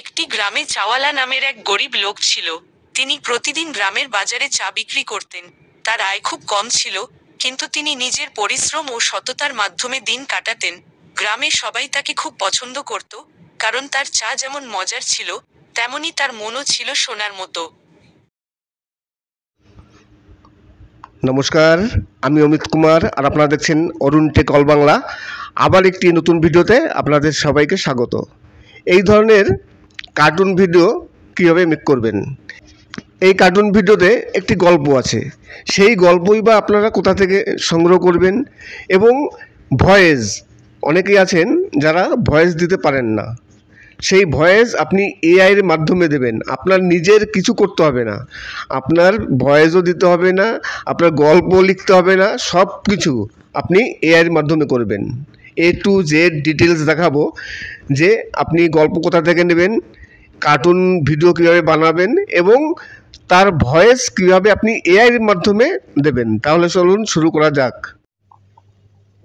একটি গ্রামে চাওয়ালা নামের এক গরিব লোক ছিল। তিনি প্রতিদিন গ্রামের বাজারে চা বিক্রি করতেন। তার আয় খুব কম ছিল, কিন্তু তিনি নিজের পরিশ্রম ও সততার মাধ্যমে দিন কাটাতেন। গ্রামে সবাই তাকে খুব পছন্দ করত, কারণ তার চা যেমন মজার ছিল, তেমনি তার মনও ছিল সোনার মতো। নমস্কার, আমি অমিত কুমার আর আপনারা দেখছেন অরুণ টেক অল বাংলা। আবার একটি নতুন ভিডিওতে আপনাদের সবাইকে স্বাগত। এই ধরনের কার্টুন ভিডিও কীভাবে মেক করবেন? এই কার্টুন ভিডিওতে একটি গল্প আছে। সেই গল্পই বা আপনারা কোথা থেকে সংগ্রহ করবেন এবং ভয়েস, অনেকেই আছেন যারা ভয়েস দিতে পারেন না। সেই ভয়েস আপনি এআইয়ের মাধ্যমে দেবেন। আপনার নিজের কিছু করতে হবে না। আপনার ভয়েসও দিতে হবে না, আপনার গল্প লিখতে হবে না সব কিছু আপনি এআইয়ের মাধ্যমে করবেন। এ টু জেড ডিটেলস দেখাবো যে আপনি গল্প কোথা থেকে নেবেন কার্টুন ভিডিও কীভাবে বানাবেন এবং তার ভয়েস কীভাবে আপনি এআইয়ের মাধ্যমে দেবেন। তাহলে চলুন শুরু করা যাক।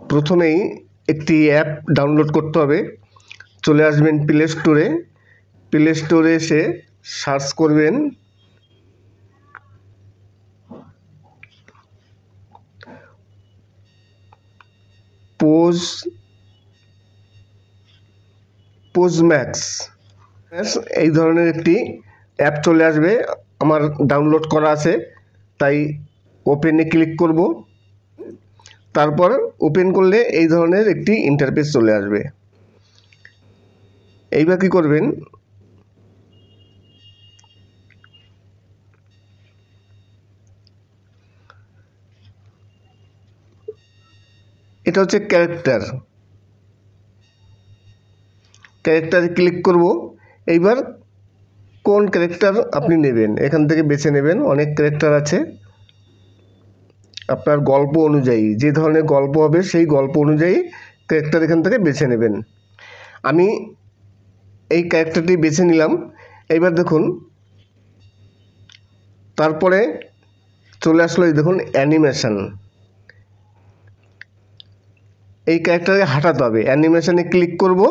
প্রথমেই একটি অ্যাপ ডাউনলোড করতে হবে। চলে আসবেন প্লে স্টোরে প্লে স্টোরে এসে সার্চ করবেন। পোজ পোজ ম্যাক্স এই ধরনের একটি অ্যাপ চলে আসবে। আমার ডাউনলোড করা আছে, তাই ওপেনে ক্লিক করব। তারপর ওপেন করলে এই ধরনের একটি ইন্টারফেস চলে আসবে। এইবার কী করবেন? এটা হচ্ছে ক্যারেক্টার ক্যারেক্টারে ক্লিক করব। এইবার কোন ক্যারেক্টার আপনি নেবেন? এখান থেকে বেছে নেবেন, অনেক ক্যারেক্টার আছে। আপনার গল্প অনুযায়ী, যে ধরনের গল্প হবে, সেই গল্প অনুযায়ী ক্যারেক্টার এখান থেকে বেছে নেবেন। আমি এই ক্যারেক্টারটি বেছে নিলাম। এইবার দেখুন, তারপরে চলে আসলো এই দেখুন অ্যানিমেশন এই ক্যারেক্টারকে হাঁটাতে হবে। অ্যানিমেশনে ক্লিক করব।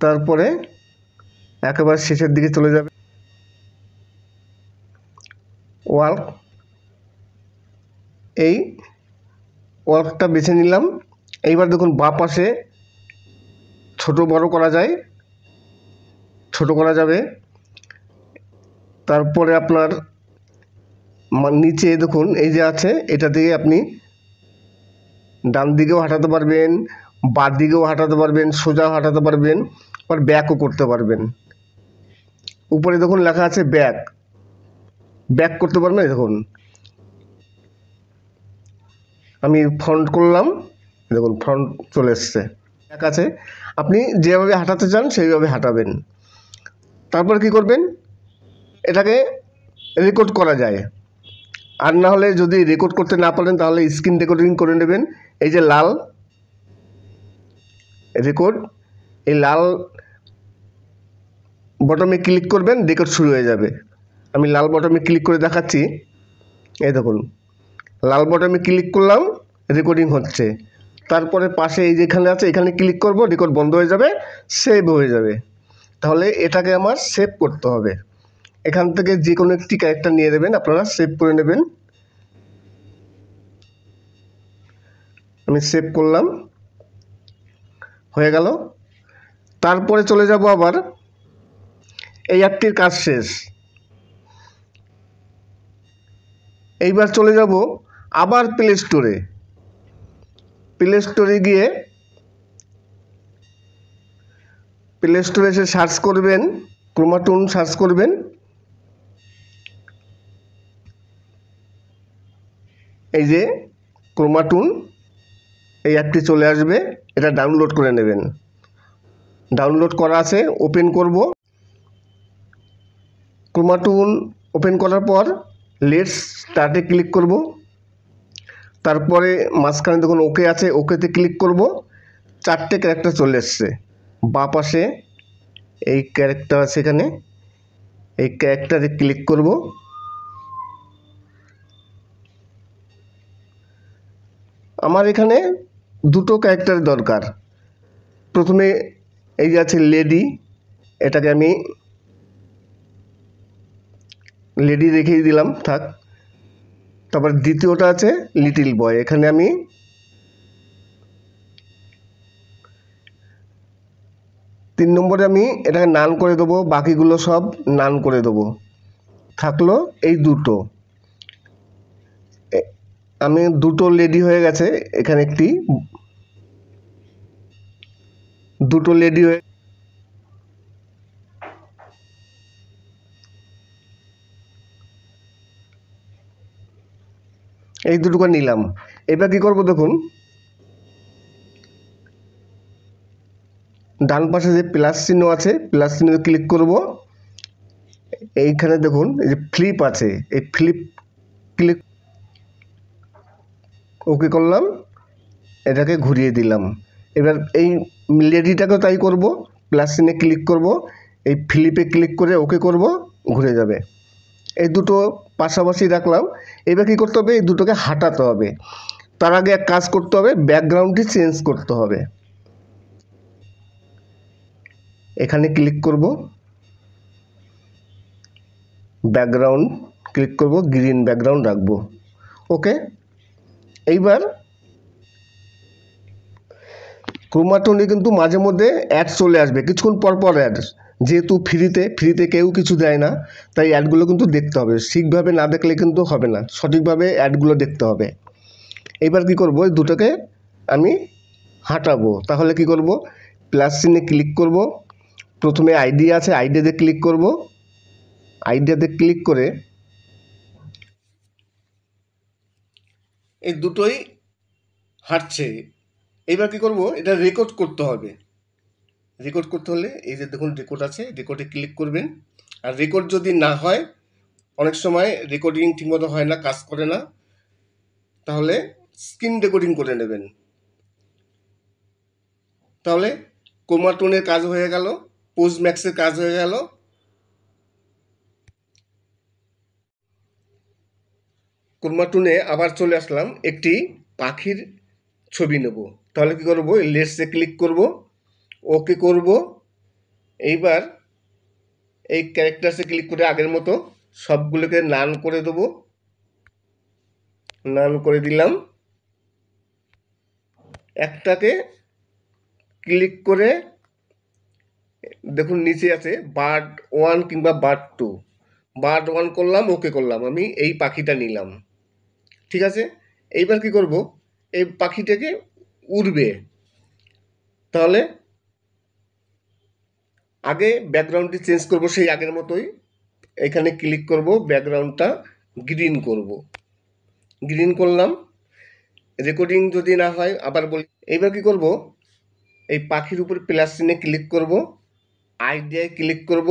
তারপরে একেবারে শেষের দিকে চলে যাবে। ওয়ার্ক। এই ওয়ার্কটা বেছে নিলাম। এইবার দেখুন বা পাশে ছোটো বড় করা যায়। ছোট করা যাবে। তারপরে আপনার নিচে দেখুন, এই যে আছে, এটা দিয়ে আপনি ডান দিকেও হাঁটাতে পারবেন, বাঁ দিকেও হাঁটাতে পারবেন, সোজাও হাঁটাতে পারবেন। আবার ব্যাকও করতে পারবেন। উপরে দেখুন লেখা আছে ব্যাক ব্যাক করতে পারবেন দেখুন। আমি ফ্রন্ট করলাম দেখুন ফ্রন্ট চলে এসছে। এক আছে, আপনি যেভাবে হাঁটাতে চান, সেইভাবে হাঁটাবেন। তারপর কি করবেন? এটাকে রেকর্ড করা যায়। আর না হলে যদি রেকর্ড করতে না পারেন, তাহলে স্ক্রিন রেকর্ডিং করে নেবেন। এই যে লাল রেকর্ড এই লাল বটমে ক্লিক করবেন রেকর্ড শুরু হয়ে যাবে। আমি লাল বটমে ক্লিক করে দেখাচ্ছি। এই দেখুন, লাল বটমে ক্লিক করলাম রেকর্ডিং হচ্ছে। তারপরে পাশে এই যেখানে আছে, এখানে ক্লিক করব রেকর্ড বন্ধ হয়ে যাবে সেভ হয়ে যাবে। তাহলে এটাকে আমার সেভ করতে হবে। এখান থেকে যে কোনো একটি ক্যারেক্টার নিয়ে নেবেন, আপনারা সেভ করে নেবেন। আমি সেভ করলাম, হয়ে গেল। তারপরে চলে যাব আবার এই অ্যাপটির কাজ শেষ। এইবার চলে যাব আবার প্লে স্টোরে প্লে স্টোরে গিয়ে প্লে স্টোরে এসে সার্চ করবেন ক্রোমাটুন সার্চ করবেন। এই যে ক্রোমাটুন এই অ্যাপটি চলে আসবে, এটা ডাউনলোড করে নেবেন। ডাউনলোড করা আছে, ওপেন করব। ক্রোমাটুন ওপেন করার পর লেটস স্টার্টে ক্লিক করব। তারপরে মাঝখানে দেখুন ওকে আছে ওকেতে ক্লিক করব। চারটে ক্যারেক্টার চলে এসছে। বাঁ পাশে এই ক্যারেক্টার আছে এখানে। এই ক্যারেক্টারে ক্লিক করব। আমার এখানে দুটো ক্যারেক্টার দরকার। প্রথমে এই যে আছে লেডি এটাকে আমি লেডি রেখেই দিলাম, থাক। তারপর দ্বিতীয়টা আছে লিটিল বয় এখানে আমি তিন নম্বরে আমি এটাকে নান করে দেবো, বাকিগুলো সব নান করে দেবো। থাকল এই দুটো। আমি দুটো লেডি হয়ে গেছে, এখানে একটি দুটো লেডি হয়ে এই দুটোকে নিলাম। এবার কি করব দেখুন? ডান পাশে যে প্লাস চিহ্ন আছে প্লাস চিহ্ন ক্লিক করব। এইখানে দেখুন, এই যে ফ্লিপ আছে, এই ফ্লিপ ক্লিক ওকে করলাম। এটাকে ঘুরিয়ে দিলাম। এবার এই লেডিটাকেও তাই করব প্লাস চিহ্নে ক্লিক করব, এই ফ্লিপে ক্লিক করে ওকে করব, ঘুরে যাবে। এই দুটো পাশাপাশি রাখলাম। এবার কী করতে হবে? এই দুটোকে হাঁটাতে হবে। তার আগে এক কাজ করতে হবে ব্যাকগ্রাউন্ডটি চেঞ্জ করতে হবে। এখানে ক্লিক করব। ব্যাকগ্রাউন্ড ক্লিক করব গ্রিন ব্যাকগ্রাউন্ড রাখব। ওকে এইবার ক্রোমাটোনে কিন্তু মাঝে মধ্যে অ্যাড চলে আসবে। কিছুক্ষণ পর পর অ্যাড যেহেতু ফ্রিতে ফ্রিতে কেউ কিছু দেয় না, তাই অ্যাডগুলো কিন্তু দেখতে হবে। ঠিকভাবে না দেখলে কিন্তু হবে না। সঠিকভাবে অ্যাডগুলো দেখতে হবে। এবার কি করব? এই দুটোকে আমি হাঁটাবো। তাহলে কি করব? প্লাস চিহ্নে ক্লিক করব। প্রথমে আইডিয়া আছে আইডিয়াতে ক্লিক করব। আইডিয়াতে ক্লিক করে এই দুটোই হাঁটছে। এইবার কি করব? এটা রেকর্ড করতে হবে। রেকর্ড করতে হলে এই যে দেখুন রেকর্ড আছে রেকর্ডে ক্লিক করবেন। আর রেকর্ড যদি না হয়, অনেক সময় রেকর্ডিং ঠিকমতো হয় না, কাজ করে না, তাহলে স্ক্রিন রেকর্ডিং করে নেবেন। তাহলে কোমাটোনের কাজ হয়ে গেল পোজ ম্যাক্সের কাজ হয়ে গেল। কোরমাটুনে আবার চলে আসলাম, একটি পাখির ছবি নেব। তাহলে কি করব? লেসে ক্লিক করব ওকে করব। এইবার এই ক্যারেক্টারসে ক্লিক করে আগের মতো সবগুলোকে নান করে দেবো। নান করে দিলাম। একটাকে ক্লিক করে, দেখুন নিচে আছে বার্ড ওয়ান কিংবা বার্ড টু বার্ড ওয়ান করলাম ওকে করলাম। আমি এই পাখিটা নিলাম। ঠিক আছে? এইবার কি করব? এই পাখিটাকে উড়বে। তাহলে আগে ব্যাকগ্রাউন্ডটি চেঞ্জ করব সেই আগের মতোই। এখানে ক্লিক করব ব্যাকগ্রাউন্ডটা গ্রিন করব। গ্রিন করলাম। রেকর্ডিং যদি না হয়, আবার বলি, এইবার কি করব? এই পাখির উপর প্লাস চিহ্নে ক্লিক করব। আইডিয়ায় ক্লিক করব।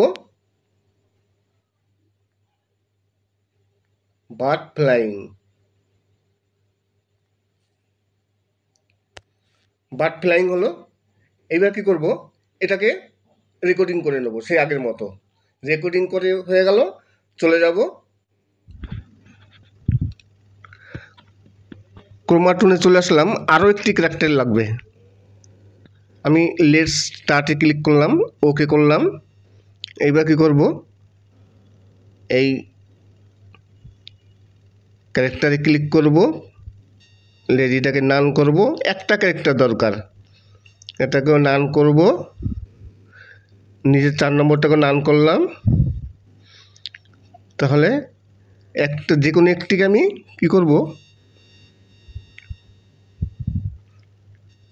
বার্ড ফ্লাইং বার্ড ফ্লাইং হলো। এইবার কি করব? এটাকে রেকর্ডিং করে নেব সেই আগের মতো। রেকর্ডিং করে হয়ে গেল, চলে যাব। ক্রোমাটুনে চলে আসলাম আরও একটি ক্যারেক্টার লাগবে। আমি লেট স্টার্টে ক্লিক করলাম ওকে করলাম। এইবার কি করব? এই ক্যারেক্টারে ক্লিক করব। লেডিটাকে নান করব একটা ক্যারেক্টার দরকার। এটাকেও নান করব। নিজের চার নম্বরটাকে নান করলাম। তাহলে একটা, যে কোনো একটিকে আমি কী করব?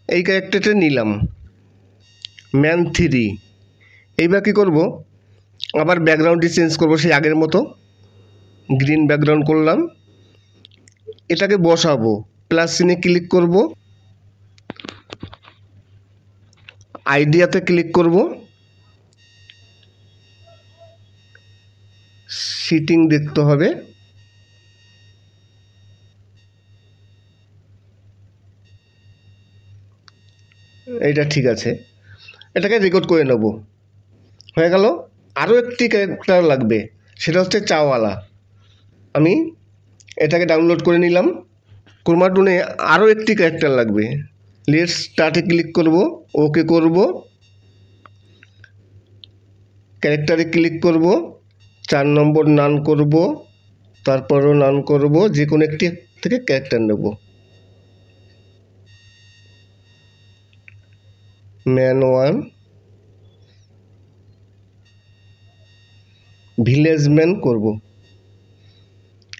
এই ক্যারেক্টারটা নিলাম। Man three. এইবার কী করব? আবার ব্যাকগ্রাউন্ডটি চেঞ্জ করব সেই আগের মতো। গ্রিন ব্যাকগ্রাউন্ড করলাম। এটাকে বসাবো। প্লাস চিনে ক্লিক করব। আইডিয়াতে ক্লিক করব। সিটিং দেখতে হবে। এইটা ঠিক আছে। এটাকে রেকর্ড করে নেব। হয়ে গেল। আরও একটি ক্যারেক্টার লাগবে। সেটা হচ্ছে চাওয়ালা। আমি এটাকে ডাউনলোড করে নিলাম। ক্রোমাটুনে আরও একটি ক্যারেক্টার লাগবে। লেট স্টার্টে ক্লিক করব ওকে করব। ক্যারেক্টারে ক্লিক করব, চার নম্বর নান করব, তারপরও নান করব যে কোনো একটি থেকে ক্যারেক্টার নেব। ম্যান ওয়ান ভিলেজম্যান করব।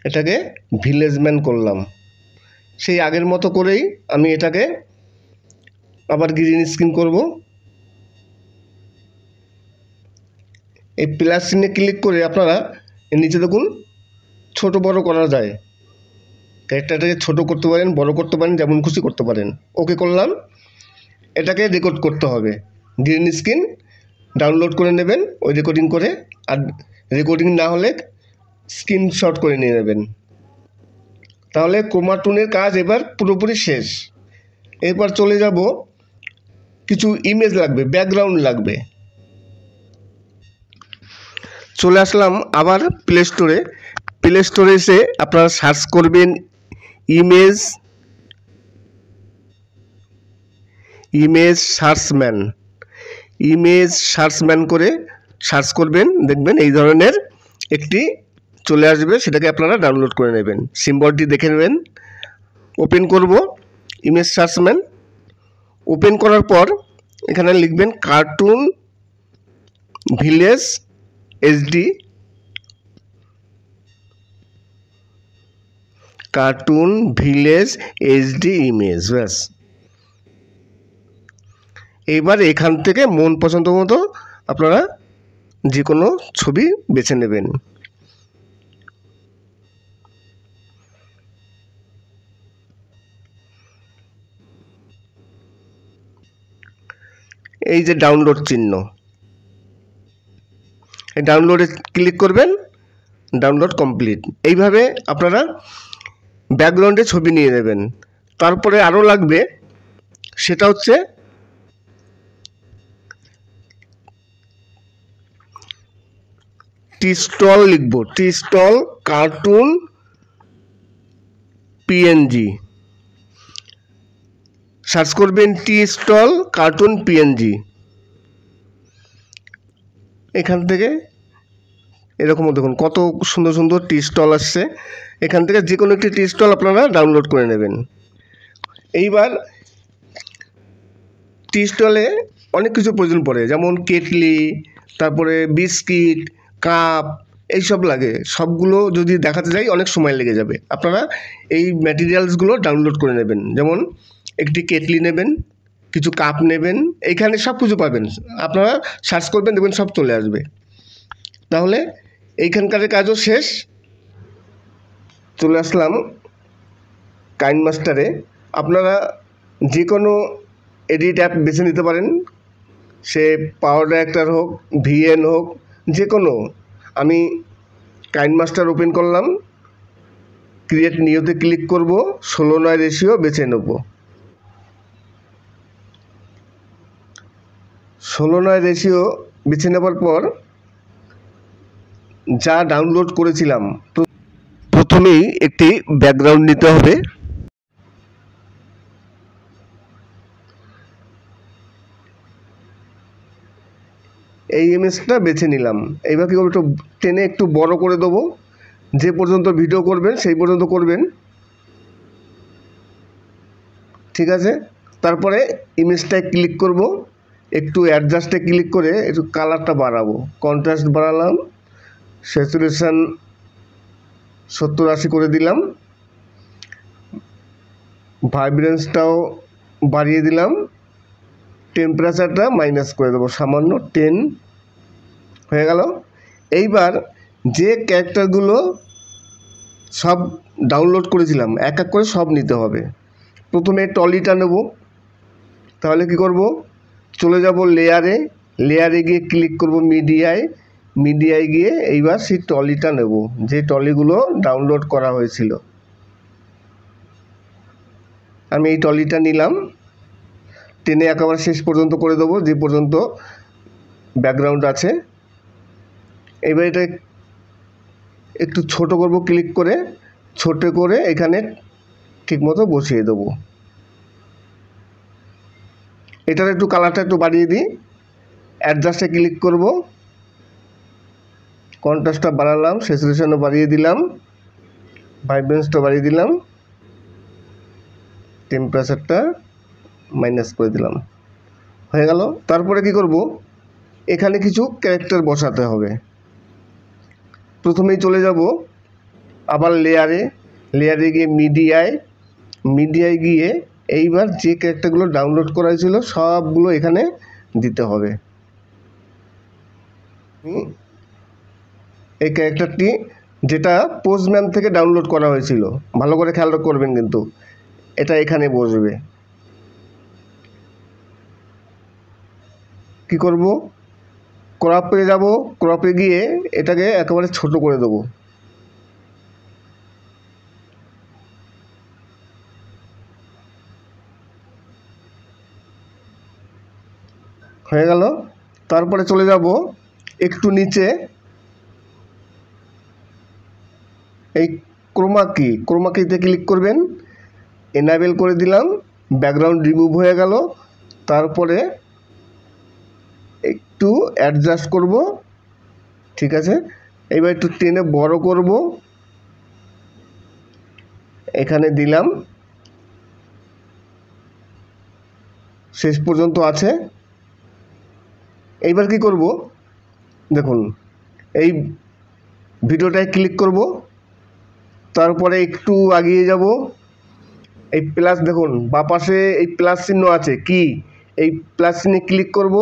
এটাকে ভিলেজম্যান করলাম। সেই আগের মতো করেই আমি এটাকে আবার গ্রিন স্ক্রিন করব। এই প্লাস চিহ্নে ক্লিক করে আপনারা নিচে দেখুন, ছোট বড় করা যায়। ক্যারেক্টারটাকে ছোট করতে পারেন, বড় করতে পারেন, যেমন খুশি করতে পারেন। ওকে করলাম। এটাকে রেকর্ড করতে হবে। গ্রিন স্ক্রিন ডাউনলোড করে নেবেন, ওই রেকর্ডিং করে। আর রেকর্ডিং না হলে স্ক্রিনশট করে নিয়ে নেবেন। তাহলে ক্রোমাটুনের কাজ এবার পুরোপুরি শেষ। এরপর চলে যাব, কিছু ইমেজ লাগবে ব্যাকগ্রাউন্ড লাগবে। চলে আসলাম আবার প্লে স্টোরে প্লে স্টোরে এসে আপনারা সার্চ করবেন image image search man image search man করে সার্চ করবেন, দেখবেন এই ধরনের একটি চলে আসবে, সেটাকে আপনারা ডাউনলোড করে নেবেন। সিম্বলটি দেখে নেবেন। ওপেন করব ইমেজ সার্চম্যান ওপেন করার পর, এখানে লিখবেন cartoon village HD cartoon village HD image ব্যাস। এইবার এখান থেকে মন পছন্দ মতো আপনারা যে কোনো ছবি বেছে নেবেন। এই যে ডাউনলোড চিহ্ন। এই ডাউনলোডে ক্লিক করবেন ডাউনলোড কমপ্লিট এইভাবে আপনারা ব্যাকগ্রাউন্ডে ছবি নিয়ে নেবেন। তারপরে আরও লাগবে, সেটা হচ্ছে টি স্টল লিখব tea stall cartoon PNG search করবেন টি স্টল কার্টুন পিএনজি এখান থেকে এরকম দেখুন, কত সুন্দর সুন্দর টি স্টল আসছে। এখান থেকে যে কোনো একটি টি স্টল আপনারা ডাউনলোড করে নেবেন। এইবার টি স্টলে অনেক কিছু প্রয়োজন পড়ে, যেমন কেটলি, তারপরে বিস্কিট, কাপ, এইসব লাগে। সবগুলো যদি দেখাতে যাই অনেক সময় লেগে যাবে। আপনারা এই ম্যাটেরিয়ালসগুলো ডাউনলোড করে নেবেন। যেমন একটি কেটলি নেবেন, কিছু কাপ নেবেন এইখানে সব কিছু পাবেন। আপনারা সার্চ করবেন, দেখবেন সব চলে আসবে। তাহলে এইখানকার কাজও শেষ। চলে আসলাম কাইন মাস্টারে আপনারা যে কোনো এডিট অ্যাপ বেছে নিতে পারেন। সে পাওয়ার ডাইরেক্টর হোক ভিএন হোক যে কোনো আমি কাইন মাস্টার ওপেন করলাম। ক্রিয়েট নিউতে ক্লিক করব, ষোলো নয় রেশিও বেছে নেব। ষোলো নয় রেশিও বেছে নেবার পর যা ডাউনলোড করেছিলাম প্র- প্রথমেই একটি ব্যাকগ্রাউন্ড নিতে হবে। এই ইমেজটা বেছে নিলাম। করব, একটু টেনে একটু বড় করে দেবো। যে পর্যন্ত ভিডিও করবেন, সেই পর্যন্ত করবেন। ঠিক আছে? তারপরে ইমেজটায় ক্লিক করব। অ্যাডজাস্টে ক্লিক করে একটু কালারটা বাড়াবো। কন্ট্রাস্ট বাড়ালাম স্যাচুরেশন সত্তর আশি করে দিলাম ভাইব্রেন্সটাও বাড়িয়ে দিলাম টেম্পারেচারটা মাইনাস করে দেবো, সামান্য টেন হয়ে গেল। এইবার যে ক্যারেক্টারগুলো সব ডাউনলোড করেছিলাম, এক এক করে সব নিতে হবে। প্রথমে টলিটা নেব, তাহলে কি করব? চলে যাব লেয়ারে লেয়ারে গিয়ে ক্লিক করব মিডিয়ায় মিডিয়ায় গিয়ে এইবার সেই টলিটা নেব, যে টলিগুলো ডাউনলোড করা হয়েছিল। আমি এই টলিটা নিলাম। টেনে একেবারে শেষ পর্যন্ত করে দেবো, যে পর্যন্ত ব্যাকগ্রাউন্ড আছে। এবার এটা একটু ছোট করব ক্লিক করে। ছোট করে এখানে ঠিকমতো বসিয়ে দেবো। এটার একটু কালারটা একটু বাড়িয়ে দিই। অ্যাডজাস্টে ক্লিক করব। কন্ট্রাস্টটা বাড়ালাম সেচুরেশনও বাড়িয়ে দিলাম ভাইব্রেন্সটা বাড়িয়ে দিলাম। টেম্পারেচারটা মাইনাস করে দিলাম। হয়ে গেল। তারপরে কি করব? এখানে কিছু ক্যারেক্টার বসাতে হবে। প্রথমেই চলে যাব আবার লেয়ারে লেয়ারে গিয়ে মিডিয়ায় মিডিয়ায় গিয়ে এইবার যে ক্যারেক্টারগুলো ডাউনলোড করা হয়েছিল সবগুলো এখানে দিতে হবে। এই ক্যারেক্টারটি যেটা পোস্টম্যান থেকে ডাউনলোড করা হয়েছিল, ভালো করে খেয়াল করবেন কিন্তু, এটা এখানে বসবে। কি করব? ক্রপে যাব ক্রপে গিয়ে এটাকে একেবারে ছোট করে দেবো। হয়ে গেল। তারপরে চলে যাব একটু নিচে। এই ক্রোমা কি ক্রোমা কিতে ক্লিক করবেন। এনাবেল করে দিলাম। ব্যাকগ্রাউন্ড রিমুভ হয়ে গেল। তারপরে একটু অ্যাডজাস্ট করব। ঠিক আছে? এবার একটু টেনে বড় করব। এখানে দিলাম। শেষ পর্যন্ত আছে। এইবার কি করব? দেখুন, এই ভিডিওটায় ক্লিক করব। তারপরে একটু আগিয়ে যাব। এই প্লাস দেখুন বা পাশে এই প্লাস চিহ্ন আছে। কি? এই প্লাস চিহ্নে ক্লিক করব।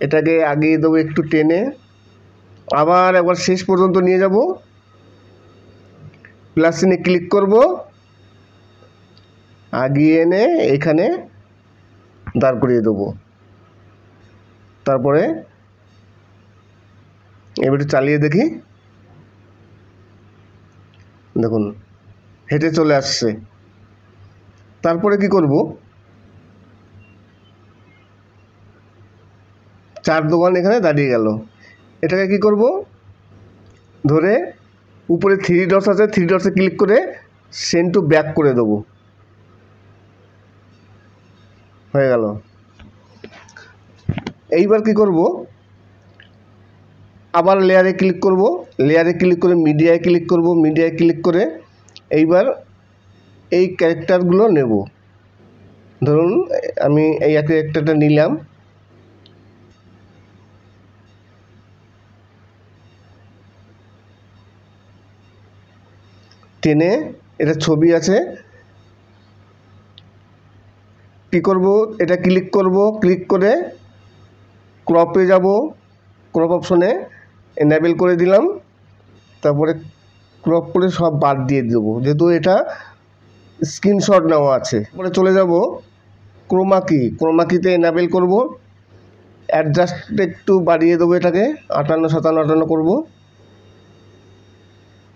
এটাকে আগিয়ে দেবো একটু টেনে। আবার একবার শেষ পর্যন্ত নিয়ে যাব। প্লাস চিহ্নে ক্লিক করব। আগিয়ে এনে এখানে দাঁড় করিয়ে দেবো। তারপরে এবার একটু চালিয়ে দেখি। দেখুন, হেঁটে চলে আসছে। তারপরে কি করব? চার দোকান এখানে দাঁড়িয়ে গেল। এটাকে কি করব? ধরে উপরে থ্রি ডটস আছে থ্রি ডটসে ক্লিক করে সেন্ড টু ব্যাক করে দেবো। হয়ে গেল। এইবার কি করব? আবার লেয়ারে ক্লিক করব। লেয়ারে ক্লিক করে মিডিয়ায় ক্লিক করব। মিডিয়ায় ক্লিক করে এইবার এই ক্যারেক্টারগুলো নেব। ধরুন, আমি এই ক্যারেক্টারটা নিলাম। টেনে এটা ছবি আছে। কি করব? এটা ক্লিক করব। ক্লিক করে ক্রপে যাব ক্রপ অপশনে এনাবেল করে দিলাম, তারপরে ক্রপ করে সব বাদ দিয়ে দেবো। যেহেতু এটা স্ক্রিনশট নেওয়া আছে। তারপরে চলে যাব ক্রোমা কি ক্রোমা কিতে এনাবেল করব। অ্যাডজাস্ট একটু বাড়িয়ে দেবো এটাকে। আটান্ন, সাতান্ন, আটান্ন করব।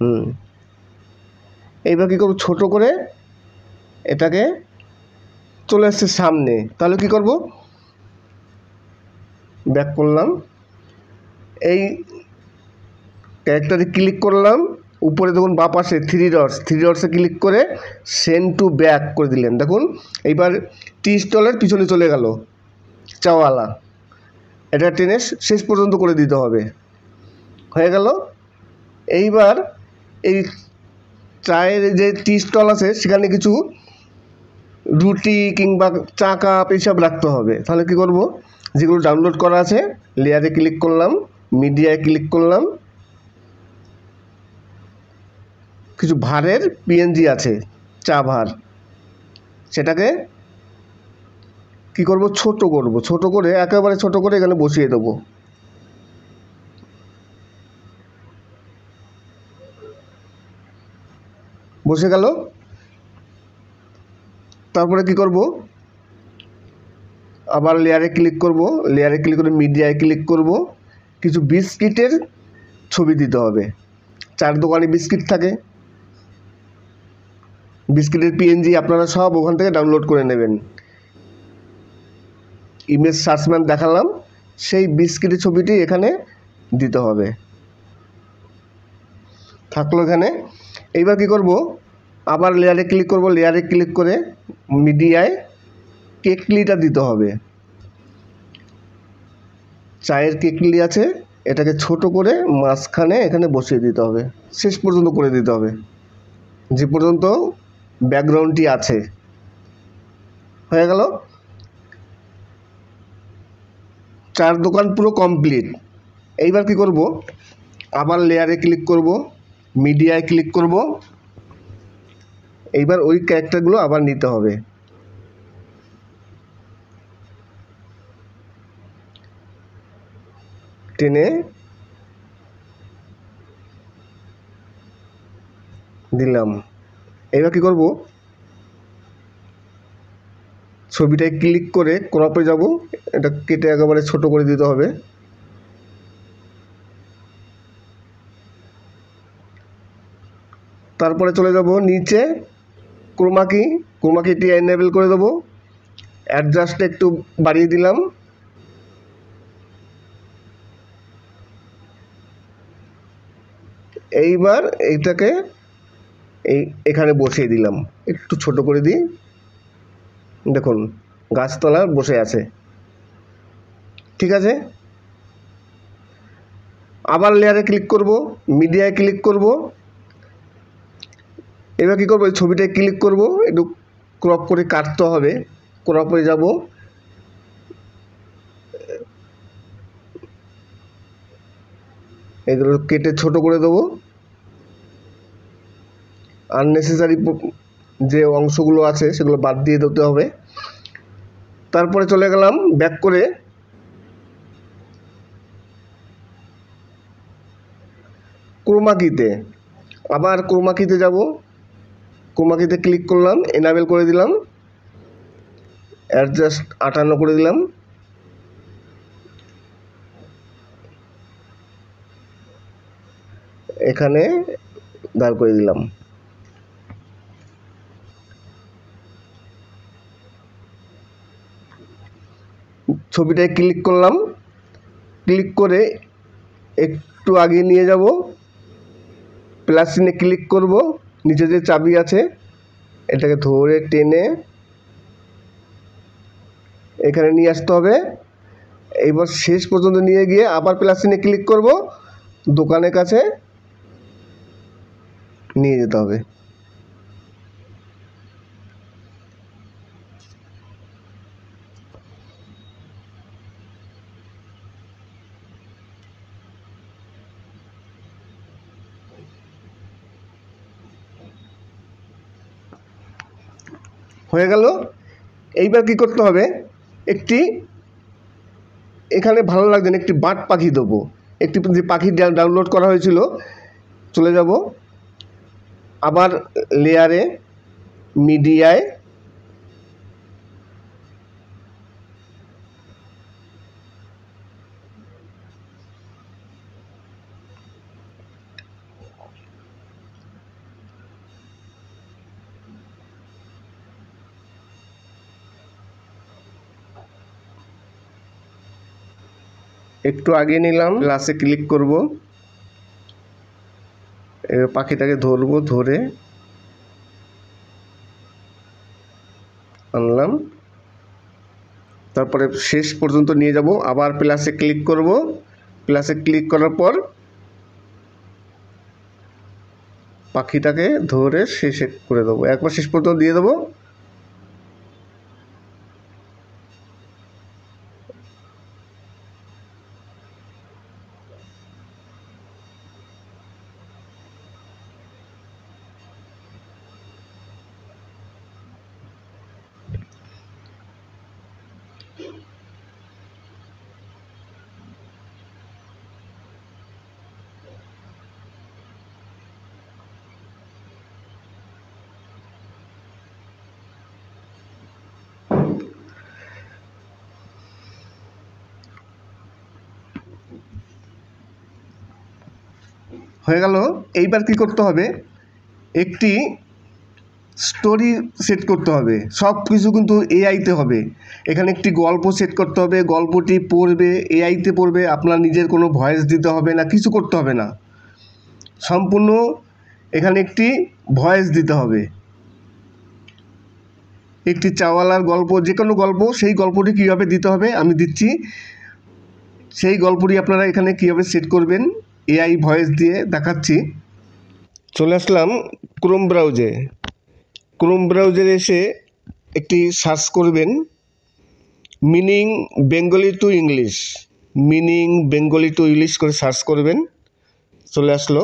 হুম। এইবার কী করব? ছোটো করে এটাকে চলে আসছে সামনে। তাহলে কি করব? ব্যাক করলাম। এই ক্যারেক্টারে ক্লিক করলাম। উপরে দেখুন বা পাশে থ্রি ডটস থ্রি ডটসে ক্লিক করে সেন্ড টু ব্যাক করে দিলেন। দেখুন, এইবার টি স্টলের পিছনে চলে গেল। চাওয়ালা। এটা টেনে শেষ পর্যন্ত করে দিতে হবে। হয়ে গেল। এইবার এই চায়ের যে টি স্টল আছে, সেখানে কিছু রুটি কিংবা চা কাপ এইসব রাখতে হবে। তাহলে কি করব? যেগুলো ডাউনলোড করা আছে লেয়ারে ক্লিক করলাম মিডিয়ায় ক্লিক করলাম, কিছু ভারের পিএনজি আছে, চা ভার। সেটাকে কি করব? ছোট করব। ছোট করে, একেবারে ছোট করে এখানে বসিয়ে দেবো। বসে গেল। তারপরে কি করব? আবার লেয়ারে ক্লিক করব লেয়ারে ক্লিক করে মিডিয়ায় ক্লিক করব, কিছু বিস্কিটের ছবি দিতে হবে। চার দোকানে বিস্কিট থাকে। বিস্কিটের পিএনজি আপনারা সব ওখান থেকে ডাউনলোড করে নেবেন। ইমেজ সার্চম্যান দেখালাম, সেই বিস্কিটের ছবিটি এখানে দিতে হবে। থাকল এখানে। এইবার কি করব? আবার লেয়ারে ক্লিক করব। লেয়ারে ক্লিক করে মিডিয়ায় কেকলিটা দিতে হবে। চায়ের কেটলি আছে, এটাকে ছোট করে মাঝখানে এখানে বসিয়ে দিতে হবে। শেষ পর্যন্ত করে দিতে হবে। যে পর্যন্ত ব্যাকগ্রাউন্ডটি আছে। হয়ে গেল। চার দোকান পুরো কমপ্লিট। এইবার কি করব? আবার লেয়ারে ক্লিক করব মিডিয়ায় ক্লিক করব। এইবার ওই ক্যারেক্টারগুলো আবার নিতে হবে। টেনে দিলাম। এবার কি করব? ছবিটায় ক্লিক করে ক্রপে যাব। এটা কেটে একেবারে ছোট করে দিতে হবে। তারপরে চলে যাব নিচে ক্রোমাকি। ক্রোমাকিটি এনেবেল করে দেবো। অ্যাডজাস্ট একটু বাড়িয়ে দিলাম। এইবার এইটাকে এই এখানে বসিয়ে দিলাম। একটু ছোট করে দিই। দেখুন, গাছতলা বসে আছে। ঠিক আছে? আবার লেয়ারে ক্লিক করব মিডিয়ায় ক্লিক করব। এবার কী করব? এই ছবিটায় ক্লিক করব। একটু ক্রপ করে কাটতে হবে। ক্রপে যাব। এগুলো কেটে ছোট করে দেবো। আননেসেসারি যে অংশগুলো আছে সেগুলো বাদ দিয়ে দিতে হবে। তারপরে চলে গেলাম ব্যাক করে। ক্রোমাকিতে। আবার ক্রোমাকিতে যাব। ক্রোমাকিতে ক্লিক করলাম এনাবেল করে দিলাম। অ্যাডজাস্ট আটান্ন করে দিলাম। এখানে দাঁড় করে দিলাম। ছবিটায় ক্লিক করলাম। ক্লিক করে একটু আগে নিয়ে যাব। প্লাস চিহ্নে ক্লিক করব। নিচে যে চাবি আছে, এটাকে ধরে টেনে এখানে নিয়ে আসতে হবে। এইবার শেষ পর্যন্ত নিয়ে গিয়ে আবার প্লাস চিহ্নে ক্লিক করব। দোকানের কাছে নিয়ে যেতে হবে। হয়ে গেল। এইবার কি করতে হবে? একটি, এখানে ভালো লাগছে না, একটি বাট পাখি দেবো। একটি যে পাখি ডাউনলোড করা হয়েছিল, চলে যাব। আবার লেয়ারে মিডিয়ায় একটু আগে নিলাম গ্লাসে ক্লিক করব। এবার পাখিটাকে ধরবো, ধরে আনলাম। তারপরে শেষ পর্যন্ত নিয়ে যাব, আবার প্লাসে ক্লিক করব। প্লাসে ক্লিক করার পর পাখিটাকে ধরে শেষে করে দেবো। একবার শেষ পর্যন্ত দিয়ে দেবো। হয়ে গেল। এইবার কি করতে হবে? একটি স্টোরি সেট করতে হবে। সব কিছু কিন্তু এআইতে হবে। এখানে একটি গল্প সেট করতে হবে। গল্পটি পড়বে এআইতে পড়বে। আপনার নিজের কোনো ভয়েস দিতে হবে না, কিছু করতে হবে না। সম্পূর্ণ এখানে একটি ভয়েস দিতে হবে। একটি চাওয়ালার গল্প যে কোনো গল্প, সেই গল্পটি কীভাবে দিতে হবে আমি দিচ্ছি। সেই গল্পটি আপনারা এখানে কীভাবে সেট করবেন? এআই ভয়েস দিয়ে দেখাচ্ছি। চলে আসলাম ক্রোম ব্রাউজে ক্রোম ব্রাউজারে এসে একটি সার্চ করবেন। Meaning Bengali to English meaning Bengali to English করে সার্চ করবেন। চলে আসলো।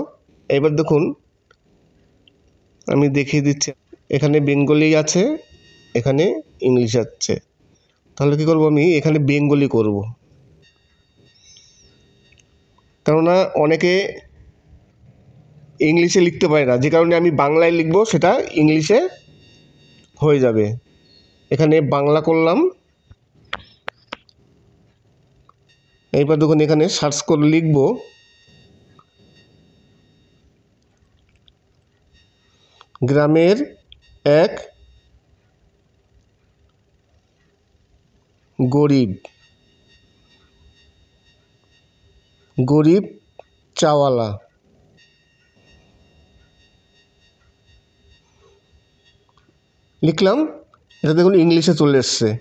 এবার দেখুন, আমি দেখিয়ে দিচ্ছি। এখানে বেঙ্গলি আছে, এখানে ইংলিশ আছে। তাহলে কী করব আমি? এখানে বেঙ্গলি করব। কেননা অনেকে ইংলিশে লিখতে পারে না। যে কারণে আমি বাংলায় লিখব, সেটা ইংলিশে হয়ে যাবে। এখানে বাংলা করলাম। এইবার দেখুন এখানে সার্চ করে লিখব। গ্রামের এক গরিব। গরিব চাওয়ালা। লিখলাম, এটা দেখুন ইংলিশে চলে এসছে।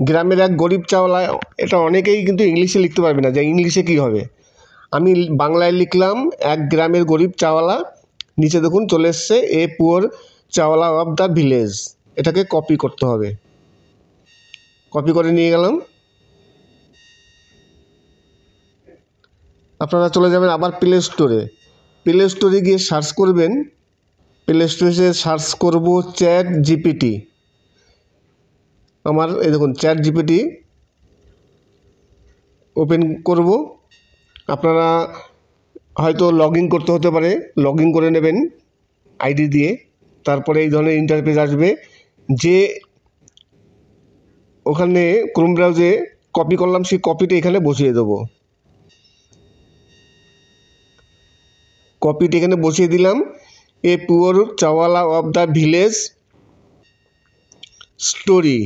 গ্রামের এক গরিব চাওয়ালা, এটা অনেকেই কিন্তু ইংলিশে লিখতে পারবে না যে ইংলিশে কী হবে। আমি বাংলায় লিখলাম, এক গ্রামের গরিব চাওয়ালা, নিচে দেখুন চলে এসছে, a poor chaiwala of the village. এটাকে কপি করতে হবে। কপি করে নিয়ে গেলাম। আপনারা চলে যাবেন আবার প্লে স্টোরে প্লে স্টোরে গিয়ে সার্চ করবেন। প্লে স্টোরে সার্চ করব চ্যাট জিপিটি আমার এই দেখুন চ্যাট জিপিটি ওপেন করব। আপনারা হয়তো লগ করতে হতে পারে। লগ করে নেবেন আইডি দিয়ে। তারপরে এই ধরনের ইন্টারফেস আসবে। যে ওখানে ক্রোম ব্রাউজে কপি করলাম, সেই কপিটা এখানে বসিয়ে দেবো। কপিটা এখানে বসিয়ে দিলাম। A poor chaiwala of the village story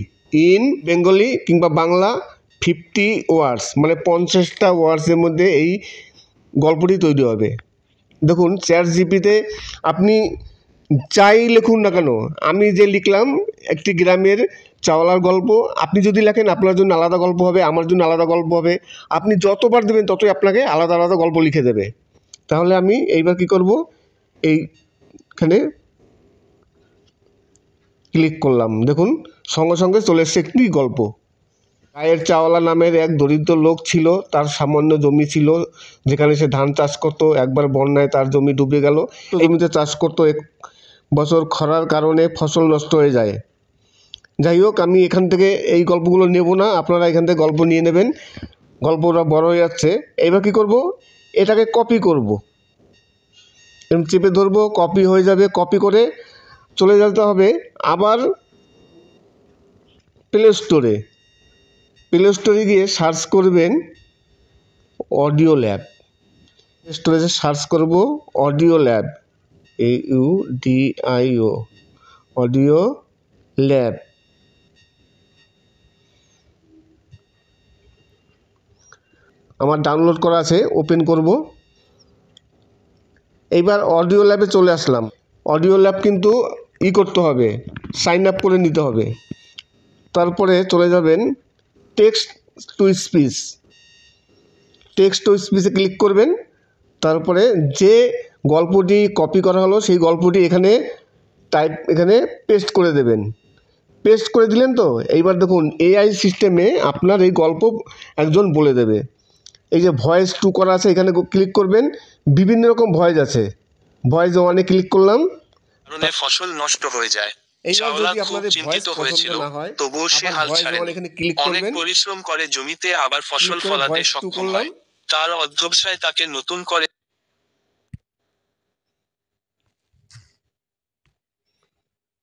in Bengali কিংবা বাংলা ফিফটি ওয়ার্ডস মানে পঞ্চাশটা ওয়ার্ডসের মধ্যে এই গল্পটি তৈরি হবে। দেখুন চ্যাট জিপিতে আপনি যাই লিখুন না কেন, আমি যে লিখলাম একটি গ্রামের চাওয়ালার গল্প, আপনি যদি লেখেন আপনার জন্য আলাদা গল্প হবে, আমার জন্য আলাদা গল্প হবে। আপনি যতবার দেবেন ততই আপনাকে আলাদা আলাদা গল্প লিখে দেবে। তাহলে আমি এইবার কি করব? এইখানে ক্লিক করলাম। দেখুন, সঙ্গে সঙ্গে চলে এসছে একটি গল্প। গায়ের চাওয়ালা নামের এক দরিদ্র লোক ছিল, তার সামান্য জমি ছিল, যেখানে সে ধান চাষ করতো। একবার বন্যায় তার জমি ডুবে গেল। জমিতে চাষ করতো এক বছর খরার কারণে ফসল নষ্ট হয়ে যায়। যাই হোক, আমি এখান থেকে এই গল্পগুলো নেব না। আপনারা এখান থেকে গল্প নিয়ে নেবেন। গল্পটা বড় হয়ে যাচ্ছে। এবার কী করব? এটাকে কপি করব। এরকম চেপে ধরবো কপি হয়ে যাবে কপি করে চলে যেতে হবে আবার প্লে স্টোরে প্লে স্টোরে গিয়ে সার্চ করবেন অডিও ল্যাব প্লে স্টোরেজে সার্চ করব audio lab A U D I O audio lab আমার ডাউনলোড করা আছে ওপেন করব। এইবার অডিও ল্যাবে চলে আসলাম। অডিও ল্যাব কিন্তু ই করতে হবে সাইন আপ করে নিতে হবে। তারপরে চলে যাবেন text to speech text to স্পিচে click করবেন, তারপরে যে গল্পটি কপি করা হলো, সেই গল্পটি এখানে টাইপ এখানে পেস্ট করে দেবেন। পেস্ট করে দিলেন তো? এইবার দেখুন এআই সিস্টেমে আপনার এই গল্প একজন বলে দেবে। এই যে ভয়েস টু করা আছে এখানে ক্লিক করবেন বিভিন্ন রকম ভয়েস আছে। ভয়েস ওয়ানে ক্লিক করলাম। কারণে ফসল নষ্ট হয়ে যায়। তবুও সে হাল অনেক পরিশ্রম করে জমিতে আবার ফসল ফলাতে সক্ষম হয়। তার অধ্যবসায় তাকে নতুন করে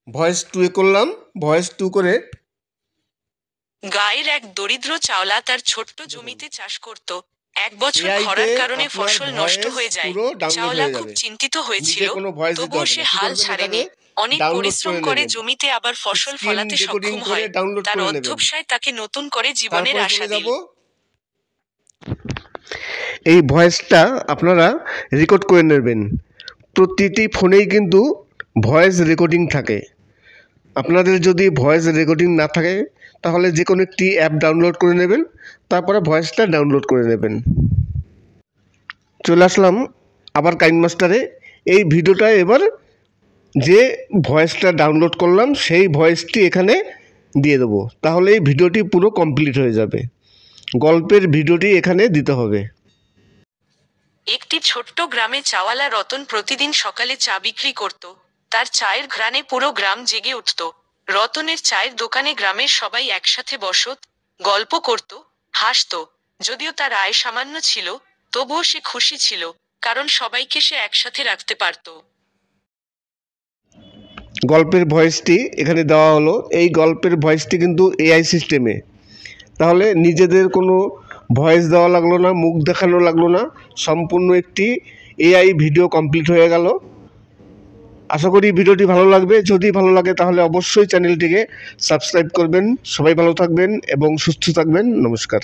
ভয়েস টু এ করলাম। ভয়েস টু করে গায়ের এক দরিদ্র চাওলা তার ছোট্ট জমিতে চাষ করত। এক বছর খরার কারণে ফসল নষ্ট হয়ে যায়। চাওলা খুব চিন্তিত হয়েছিল তবুও সে হাল ছাড়েনি। অনেক পরিশ্রম করে জমিতে আবার ফসল ফলাতে সক্ষম হয়। তার অধ্যবসায় তাকে নতুন করে জীবনের আশা দিল। এই ভয়েসটা আপনারা রেকর্ড করে নেবেন। প্রতিটি ফোনেই কিন্তু ভয়েস রেকর্ডিং থাকে। আপনাদের যদি ভয়েস রেকর্ডিং না থাকে তাহলে যে কোনো একটি অ্যাপ ডাউনলোড করে নেবেন, তারপরে ভয়েসটা ডাউনলোড করে নেবেন। চলে আসলাম আবার কাইন মাস্টারে এই ভিডিওটা এবার যে ভয়েসটা ডাউনলোড করলাম, সেই ভয়েসটি এখানে দিয়ে দেবো। তাহলে এই ভিডিওটি পুরো কমপ্লিট হয়ে যাবে। গল্পের ভিডিওটি এখানে দিতে হবে। একটি ছোট্ট গ্রামে চাওয়ালা রতন প্রতিদিন সকালে চা বিক্রি করত। তার চায়ের ঘ্রাণে পুরো গ্রাম জেগে উঠত। রতনের চায়ের দোকানে গ্রামের সবাই একসাথে বসত, গল্প করত, হাসত। যদিও তার আয় সামান্য ছিল, তবুও সে খুশি ছিল, কারণ সবাইকে সে একসাথে রাখতে পারত। গল্পের ভয়েসটি এখানে দেওয়া হলো। এই গল্পের ভয়েসটি কিন্তু এআই সিস্টেমে তাহলে নিজেদের কোনো ভয়েস দেওয়া লাগল না, মুখ দেখানো লাগল না। সম্পূর্ণ একটি এআই ভিডিও কমপ্লিট হয়ে গেল। আশা করি ভিডিওটি ভালো লাগবে। যদি ভালো লাগে তাহলে অবশ্যই চ্যানেলটিকে সাবস্ক্রাইব করবেন। সবাই ভালো থাকবেন এবং সুস্থ থাকবেন। নমস্কার।